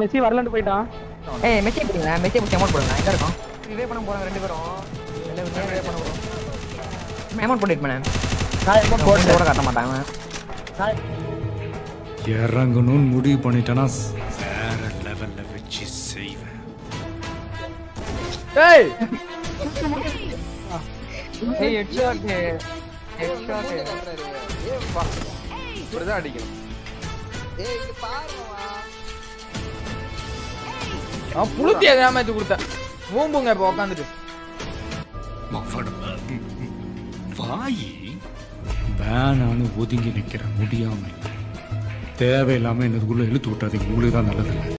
Messi வரலன்னு போயிட்டான்? ஏய் மெஸ்ஸி பிடிங்க மெஸ்ஸி பிடிச்சி அமௌண்ட் போடுங்க எங்க இருக்கோம்? இதே பண்ண போறாங்க ரெண்டு பேரும். இதே பண்ண போறோம் அமௌண்ட் பண்ணேன் நான் எப்போ போட்டு கூட காட்ட மாட்டாங்க. இறங்கணும்னு முடிவு பண்ணிட்டேன்னா வேற லெவல்ல வச்சு செய்வேன். ஏய்! ஏய் ஹெட்ஷாட் ஹெட்ஷாட் இப்படிதான் அடிக்கணும் அவன் புளுத்தி ஏமாத்தி கொடுத்தேன் மூம்புங்க இப்ப உக்காந்துட்டு. வாயி. வேணான்னு ஒதுங்கி நிக்கிறேன் முடியாம தேவையில்லாம என்னதுக்குள்ள இழுத்து விட்டாதீங்க. உங்களுக்கு தான் நல்லது.